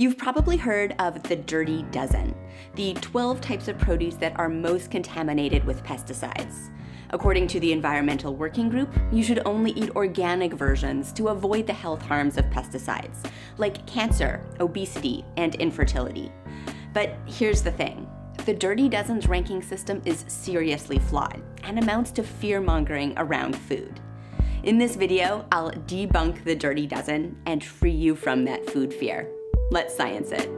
You've probably heard of the Dirty Dozen, the 12 types of produce that are most contaminated with pesticides. According to the Environmental Working Group, you should only eat organic versions to avoid the health harms of pesticides, like cancer, obesity, and infertility. But here's the thing the Dirty Dozen's ranking system is seriously flawed and amounts to fear mongering around food. In this video, I'll debunk the Dirty Dozen and free you from that food fear. Let's science it.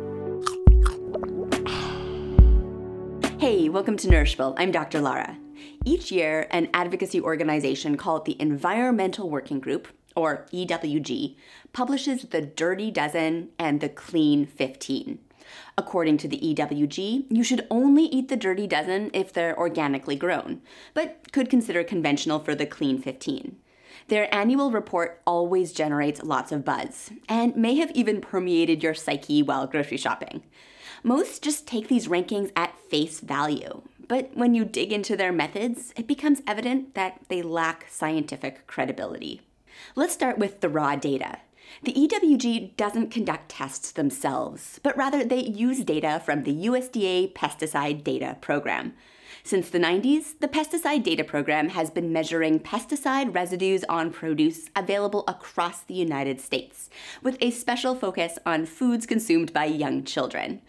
Hey, welcome to Nourishable. I'm Dr. Lara. Each year, an advocacy organization called the Environmental Working Group, or EWG, publishes the Dirty Dozen and the Clean 15. According to the EWG, you should only eat the dirty dozen if they're organically grown, but could consider conventional for the clean 15. Their annual report always generates lots of buzz, and may have even permeated your psyche while grocery shopping. Most just take these rankings at face value, but when you dig into their methods, it becomes evident that they lack scientific credibility. Let's start with the raw data. The EWG doesn't conduct tests themselves, but rather they use data from the USDA Pesticide Data Program. Since the 90s, the Pesticide Data Program has been measuring pesticide residues on produce available across the United States, with a special focus on foods consumed by young children.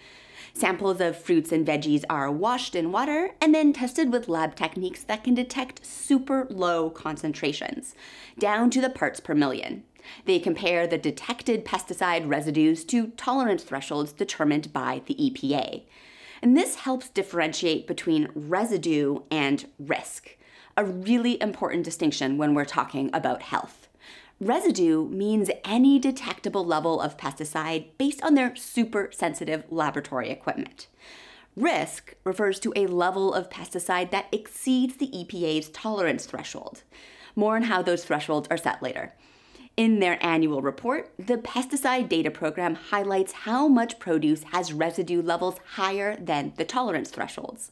Samples of fruits and veggies are washed in water and then tested with lab techniques that can detect super low concentrations, down to the parts per million. They compare the detected pesticide residues to tolerance thresholds determined by the EPA. And this helps differentiate between residue and risk, a really important distinction when we're talking about health. Residue means any detectable level of pesticide based on their super sensitive laboratory equipment. Risk refers to a level of pesticide that exceeds the EPA's tolerance threshold. More on how those thresholds are set later. In their annual report, the Pesticide Data Program highlights how much produce has residue levels higher than the tolerance thresholds.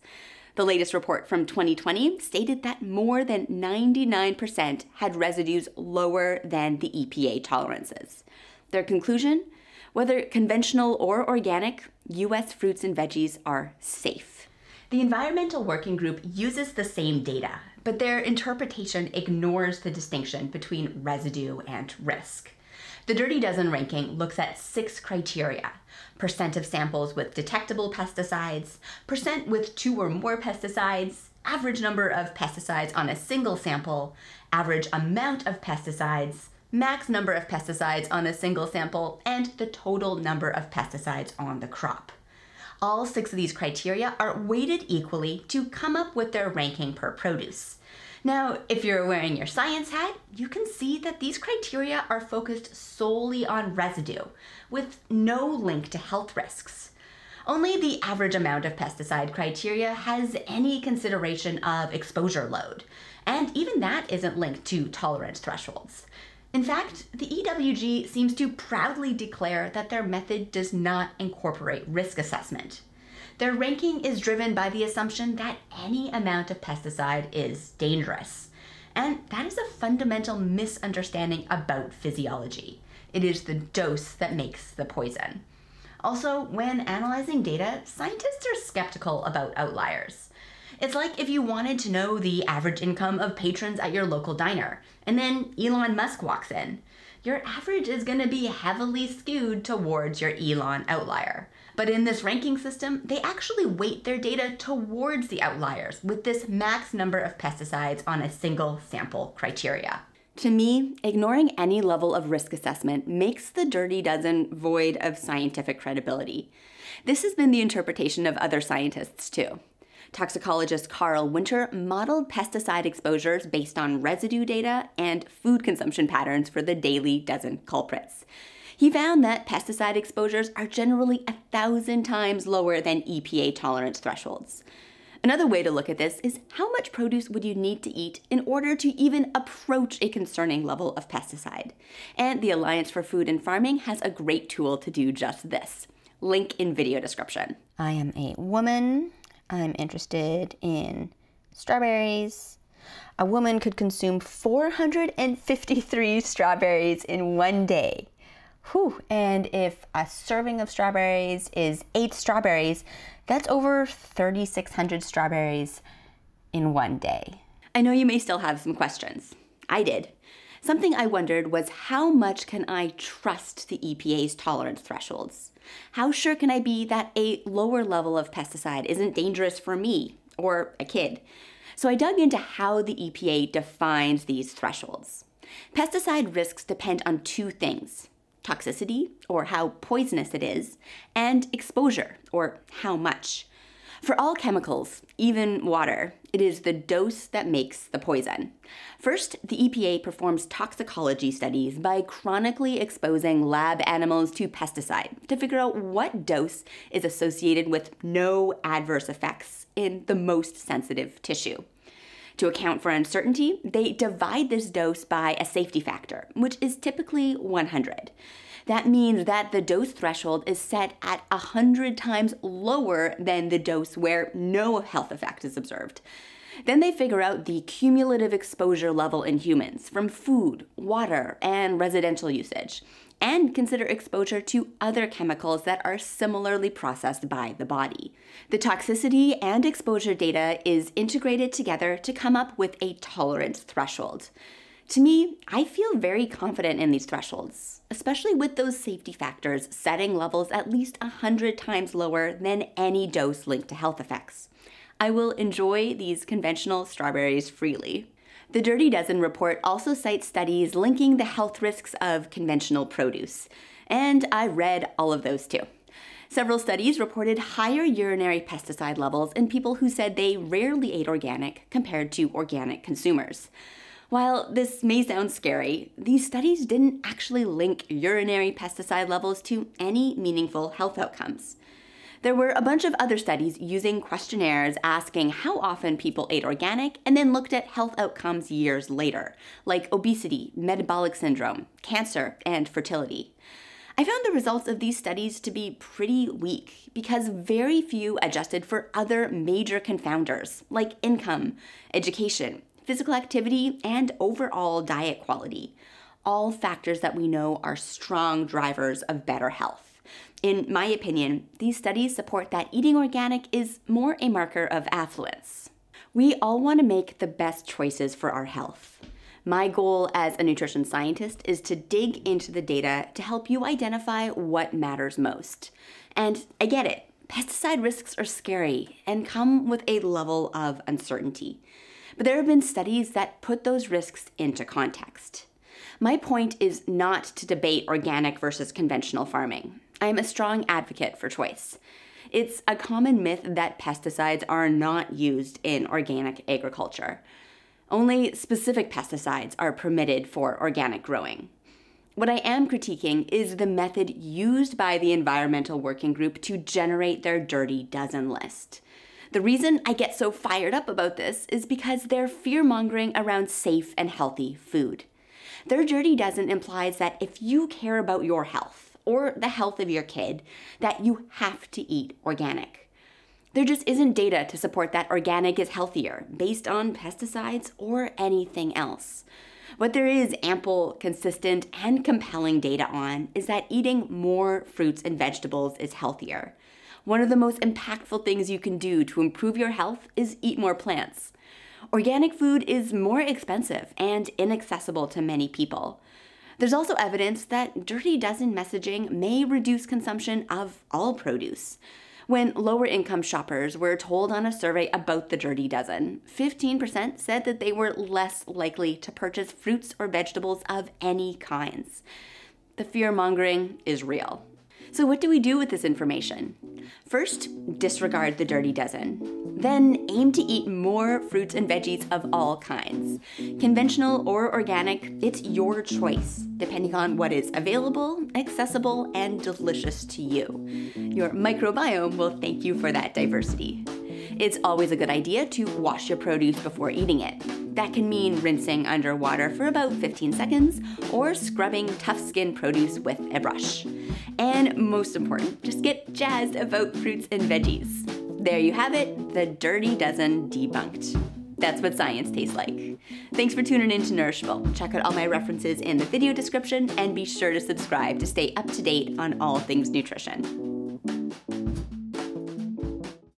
The latest report from 2020 stated that more than 99% had residues lower than the EPA tolerances. Their conclusion? Whether conventional or organic, U.S. fruits and veggies are safe. The Environmental Working Group uses the same data, but their interpretation ignores the distinction between residue and risk. The Dirty Dozen ranking looks at six criteria percent of samples with detectable pesticides, percent with two or more pesticides, average number of pesticides on a single sample, average amount of pesticides, max number of pesticides on a single sample, and the total number of pesticides on the crop. All six of these criteria are weighted equally to come up with their ranking per produce. Now, if you're wearing your science hat, you can see that these criteria are focused solely on residue, with no link to health risks. Only the average amount of pesticide criteria has any consideration of exposure load, and even that isn't linked to tolerance thresholds. In fact, the EWG seems to proudly declare that their method does not incorporate risk assessment. Their ranking is driven by the assumption that any amount of pesticide is dangerous. And that is a fundamental misunderstanding about physiology. It is the dose that makes the poison. Also, when analyzing data, scientists are skeptical about outliers. It's like if you wanted to know the average income of patrons at your local diner, and then Elon Musk walks in. Your average is going to be heavily skewed towards your Elon outlier. But in this ranking system, they actually weight their data towards the outliers with this max number of pesticides on a single sample criteria. To me, ignoring any level of risk assessment makes the Dirty Dozen void of scientific credibility. This has been the interpretation of other scientists, too. Toxicologist Carl Winter modeled pesticide exposures based on residue data and food consumption patterns for the daily dozen culprits. He found that pesticide exposures are generally a thousand times lower than EPA tolerance thresholds. Another way to look at this is how much produce would you need to eat in order to even approach a concerning level of pesticide? And the Alliance for Food and Farming has a great tool to do just this. Link in video description. I am a woman I'm interested in strawberries. A woman could consume 453 strawberries in one day. Whew. And if a serving of strawberries is eight strawberries, that's over 3,600 strawberries in one day. I know you may still have some questions. I did. Something I wondered was how much can I trust the EPA's tolerance thresholds? How sure can I be that a lower level of pesticide isn't dangerous for me or a kid? So I dug into how the EPA defines these thresholds. Pesticide risks depend on two things toxicity, or how poisonous it is, and exposure, or how much. For all chemicals, even water, it is the dose that makes the poison. First, the EPA performs toxicology studies by chronically exposing lab animals to pesticide to figure out what dose is associated with no adverse effects in the most sensitive tissue. To account for uncertainty, they divide this dose by a safety factor, which is typically 100. That means that the dose threshold is set at 100 times lower than the dose where no health effect is observed. Then they figure out the cumulative exposure level in humans from food, water, and residential usage, and consider exposure to other chemicals that are similarly processed by the body. The toxicity and exposure data is integrated together to come up with a tolerance threshold. To me, I feel very confident in these thresholds, especially with those safety factors setting levels at least 100 times lower than any dose linked to health effects. I will enjoy these conventional strawberries freely. The Dirty Dozen report also cites studies linking the health risks of conventional produce, and I read all of those too. Several studies reported higher urinary pesticide levels in people who said they rarely ate organic compared to organic consumers. While this may sound scary, these studies didn't actually link urinary pesticide levels to any meaningful health outcomes. There were a bunch of other studies using questionnaires asking how often people ate organic and then looked at health outcomes years later, like obesity, metabolic syndrome, cancer, and fertility. I found the results of these studies to be pretty weak because very few adjusted for other major confounders like income, education, physical activity, and overall diet quality. All factors that we know are strong drivers of better health. In my opinion, these studies support that eating organic is more a marker of affluence. We all want to make the best choices for our health. My goal as a nutrition scientist is to dig into the data to help you identify what matters most. And I get it, pesticide risks are scary and come with a level of uncertainty. But there have been studies that put those risks into context. My point is not to debate organic versus conventional farming. I am a strong advocate for choice. It's a common myth that pesticides are not used in organic agriculture. Only specific pesticides are permitted for organic growing. What I am critiquing is the method used by the Environmental Working Group to generate their dirty dozen list. The reason I get so fired up about this is because they're fear mongering around safe and healthy food. Their dirty dozen implies that if you care about your health, or the health of your kid that you have to eat organic. There just isn't data to support that organic is healthier based on pesticides or anything else. What there is ample, consistent, and compelling data on is that eating more fruits and vegetables is healthier. One of the most impactful things you can do to improve your health is eat more plants. Organic food is more expensive and inaccessible to many people. There's also evidence that Dirty Dozen messaging may reduce consumption of all produce. When lower income shoppers were told on a survey about the Dirty Dozen, 15% said that they were less likely to purchase fruits or vegetables of any kinds. The fear mongering is real. So, what do we do with this information? First, disregard the dirty dozen. Then, aim to eat more fruits and veggies of all kinds. Conventional or organic, it's your choice, depending on what is available, accessible, and delicious to you. Your microbiome will thank you for that diversity. It's always a good idea to wash your produce before eating it. That can mean rinsing underwater for about 15 seconds or scrubbing tough skin produce with a brush. And most important, just get jazzed about fruits and veggies. There you have it, the dirty dozen debunked. That's what science tastes like. Thanks for tuning in to Nourishable. Check out all my references in the video description and be sure to subscribe to stay up to date on all things nutrition.